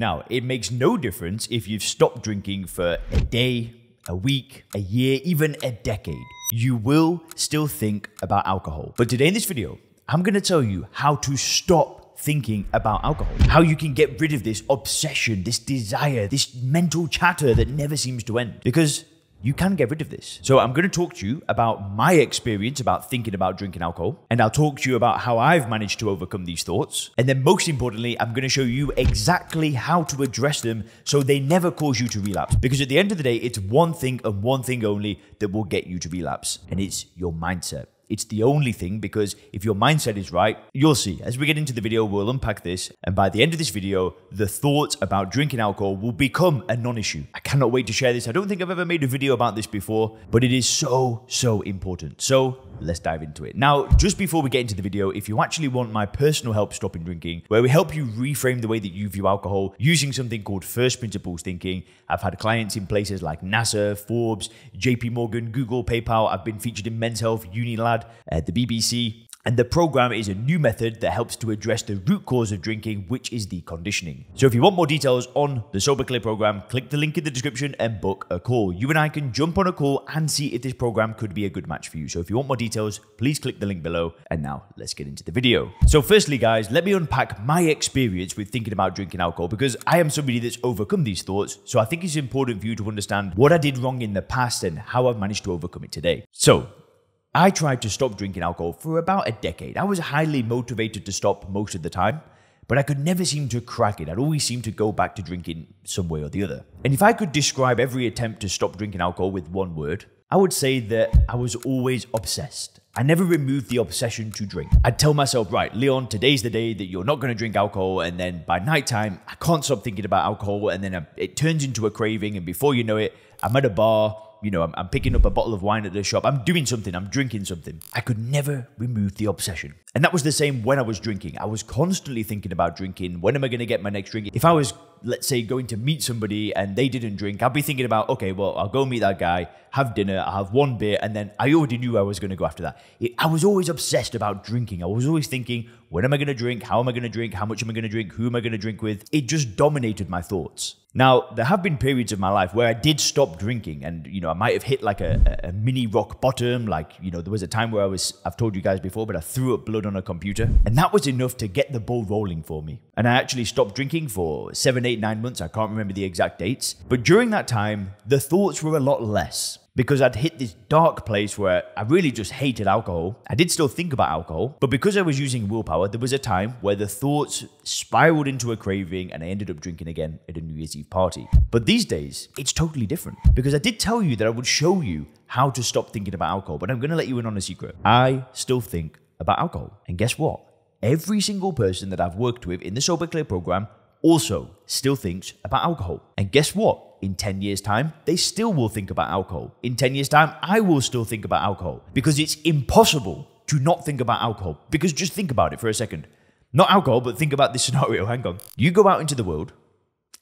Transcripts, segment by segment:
Now, it makes no difference if you've stopped drinking for a day, a week, a year, even a decade. You will still think about alcohol. But today in this video, I'm gonna tell you how to stop thinking about alcohol. How you can get rid of this obsession, this desire, this mental chatter that never seems to end. Because you can get rid of this. So I'm going to talk to you about my experience about thinking about drinking alcohol, and I'll talk to you about how I've managed to overcome these thoughts. And then most importantly, I'm going to show you exactly how to address them so they never cause you to relapse. Because at the end of the day, it's one thing and one thing only that will get you to relapse, and it's your mindset. It's the only thing because if your mindset is right, you'll see. As we get into the video, we'll unpack this. And by the end of this video, the thoughts about drinking alcohol will become a non issue. I cannot wait to share this. I don't think I've ever made a video about this before, but it is so, so important. So let's dive into it. Now, just before we get into the video, if you actually want my personal help stopping drinking, where we help you reframe the way that you view alcohol using something called first principles thinking, I've had clients in places like NASA, Forbes, JP Morgan, Google, PayPal. I've been featured in Men's Health, Unilad at the BBC. And the program is a new method that helps to address the root cause of drinking, which is the conditioning. So if you want more details on the Sober Clear program, click the link in the description and book a call. You and I can jump on a call and see if this program could be a good match for you. So if you want more details, please click the link below. And now let's get into the video. So firstly, guys, let me unpack my experience with thinking about drinking alcohol because I am somebody that's overcome these thoughts. So I think it's important for you to understand what I did wrong in the past and how I've managed to overcome it today. So I tried to stop drinking alcohol for about a decade. I was highly motivated to stop most of the time, but I could never seem to crack it. I'd always seem to go back to drinking some way or the other. And if I could describe every attempt to stop drinking alcohol with one word, I would say that I was always obsessed. I never removed the obsession to drink. I'd tell myself, right, Leon, today's the day that you're not going to drink alcohol. And then by nighttime, I can't stop thinking about alcohol. And then uh, it turns into a craving. And before you know it, I'm at a bar you know, I'm, I'm, picking up a bottle of wine at the shop. I'm doing something. I'm drinking something. I could never remove the obsession. And that was the same when I was drinking. I was constantly thinking about drinking. When am I going to get my next drink? If I was, let's say, going to meet somebody and they didn't drink, I'd be thinking about, okay, well, I'll go meet that guy, have dinner, I'll have one beer, and then I already knew I was going to go after that. It, I was always obsessed about drinking. I was always thinking, when am I going to drink? How am I going to drink? How much am I going to drink? Who am I going to drink with? It just dominated my thoughts. Now, there have been periods of my life where I did stop drinking and, you know, I might have hit like a, a, mini rock bottom. Like, you know, there was a time where I was, I've told you guys before, but I threw up blood on a computer. And that was enough to get the ball rolling for me. And I actually stopped drinking for seven, eight, nine months. I can't remember the exact dates. But during that time, the thoughts were a lot less because I'd hit this dark place where I really just hated alcohol. I did still think about alcohol, but because I was using willpower, there was a time where the thoughts spiraled into a craving and I ended up drinking again at a New Year's Eve party. But these days, it's totally different because I did tell you that I would show you how to stop thinking about alcohol, but I'm going to let you in on a secret. I still think about alcohol. And guess what? Every single person that I've worked with in the Sober Clear program also still thinks about alcohol. And guess what? In 10 years' time, they still will think about alcohol. In 10 years' time, I will still think about alcohol because it's impossible to not think about alcohol. Because just think about it for a second. Not alcohol, but think about this scenario. Hang on. You go out into the world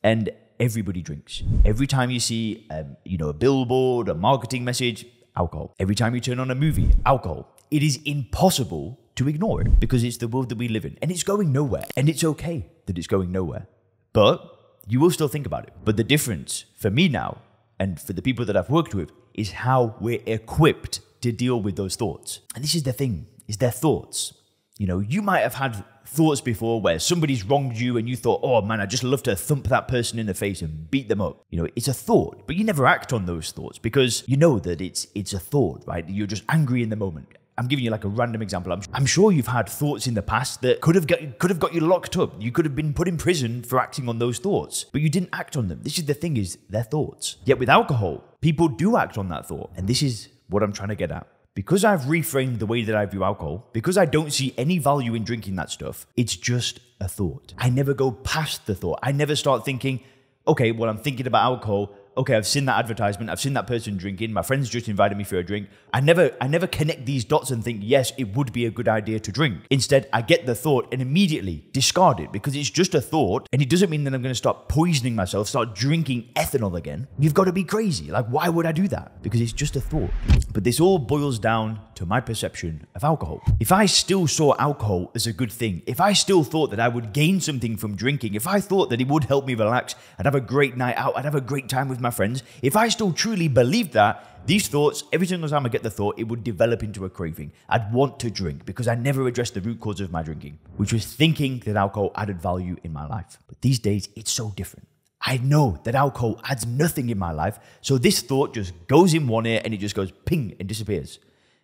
and everybody drinks. Every time you see, um, you know, a billboard, a marketing message, alcohol. Every time you turn on a movie, alcohol. It is impossible to ignore it because it's the world that we live in and it's going nowhere. And it's okay that it's going nowhere. But you will still think about it. But the difference for me now and for the people that I've worked with is how we're equipped to deal with those thoughts. And this is the thing, is their thoughts. You know, you might have had thoughts before where somebody's wronged you and you thought, oh man, I just love to thump that person in the face and beat them up. You know, it's a thought, but you never act on those thoughts because you know that it's it's a thought, right? You're just angry in the moment. I'm giving you like a random example. I'm, I'm sure you've had thoughts in the past that could have got, could have got you locked up. You could have been put in prison for acting on those thoughts, but you didn't act on them. This is the thing: is their thoughts. Yet with alcohol, people do act on that thought, and this is what I'm trying to get at. Because I've reframed the way that I view alcohol, because I don't see any value in drinking that stuff, it's just a thought. I never go past the thought. I never start thinking, okay, well, I'm thinking about alcohol okay, I've seen that advertisement, I've seen that person drinking, my friends just invited me for a drink. I never I never connect these dots and think, yes, it would be a good idea to drink. Instead, I get the thought and immediately discard it because it's just a thought and it doesn't mean that I'm going to start poisoning myself, start drinking ethanol again. You've got to be crazy. Like why would I do that? Because it's just a thought. But this all boils down to my perception of alcohol. If I still saw alcohol as a good thing, if I still thought that I would gain something from drinking, if I thought that it would help me relax, I'd have a great night out, I'd have a great time with my friends, if I still truly believed that, these thoughts, every single time I get the thought, it would develop into a craving. I'd want to drink because I never addressed the root cause of my drinking, which was thinking that alcohol added value in my life. But these days, it's so different. I know that alcohol adds nothing in my life, so this thought just goes in one ear and it just goes ping and disappears.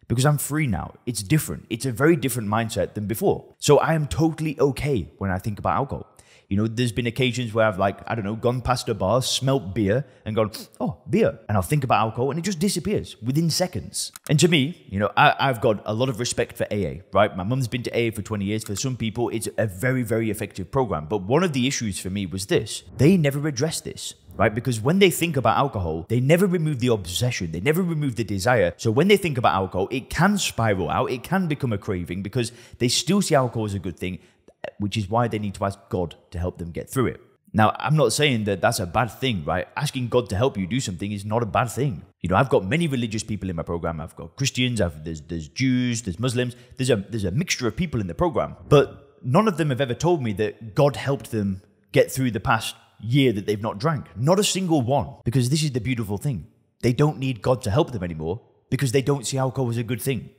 Because I'm free now. It's different. It's a very different mindset than before. So I am totally okay when I think about alcohol. You know, there's been occasions where I've like, I don't know, gone past a bar, smelt beer, and gone, oh, beer. And I'll think about alcohol and it just disappears within seconds. And to me, you know, I, have got a lot of respect for AA, right? My mum's been to AA for 20 years. For some people, it's a very, very effective program. But one of the issues for me was this they never addressed this right? Because when they think about alcohol, they never remove the obsession, they never remove the desire. So when they think about alcohol, it can spiral out, it can become a craving because they still see alcohol as a good thing which is why they need to ask God to help them get through it. Now, I'm not saying that that's a bad thing, right? Asking God to help you do something is not a bad thing. You know, I've got many religious people in my program. I've got Christians, I've, there's, there's Jews, there's Muslims. There's a, there's a mixture of people in the program. But none of them have ever told me that God helped them get through the past year that they've not drank. Not a single one. Because this is the beautiful thing. They don't need God to help them anymore because they don't see alcohol as a good thing.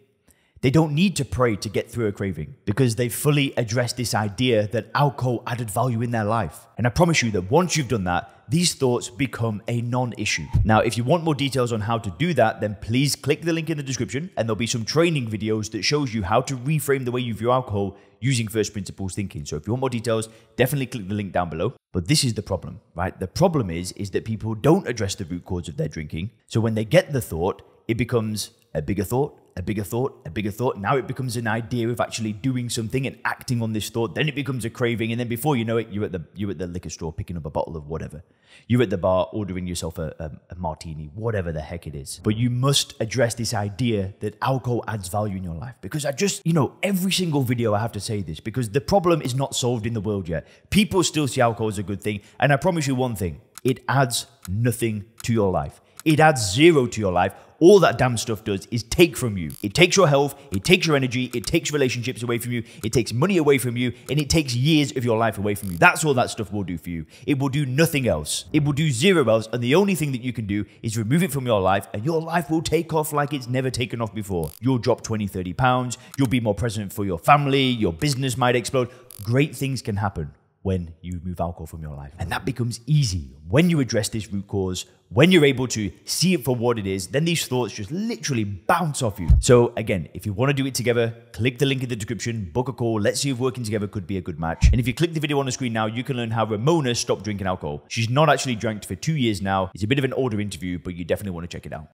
They don't need to pray to get through a craving because they've fully addressed this idea that alcohol added value in their life. And I promise you that once you've done that, these thoughts become a non issue. Now, if you want more details on how to do that, then please click the link in the description and there'll be some training videos that shows you how to reframe the way you view alcohol using first principles thinking. So if you want more details, definitely click the link down below. But this is the problem, right? The problem is is that people don't address the root cause of their drinking. So when they get the thought, it becomes a bigger thought, a bigger thought, a bigger thought. Now it becomes an idea of actually doing something and acting on this thought. Then it becomes a craving, and then before you know it, you're at the you're at the liquor store picking up a bottle of whatever. You're at the bar ordering yourself a, a, a martini, whatever the heck it is. But you must address this idea that alcohol adds value in your life. Because I just, you know, every single video I have to say this because the problem is not solved in the world yet. People still see alcohol as a good thing, and I promise you one thing: it adds nothing to your life. It adds zero to your life all that damn stuff does is take from you. It takes your health, it takes your energy, it takes relationships away from you, it takes money away from you, and it takes years of your life away from you. That's all that stuff will do for you. It will do nothing else. It will do zero else, and the only thing that you can do is remove it from your life, and your life will take off like it's never taken off before. You'll drop 20, 30 pounds, you'll be more present for your family, your business might explode. Great things can happen when you remove alcohol from your life. And that mm-hmm. becomes easy when you address this root cause, when you're able to see it for what it is, then these thoughts just literally bounce off you. So, again, if you want to do it together, click the link in the description, book a call. Let's see if working together could be a good match. And if you click the video on the screen now, you can learn how Ramona stopped drinking alcohol. She's not actually drank for two years now. It's a bit of an older interview, but you definitely want to check it out.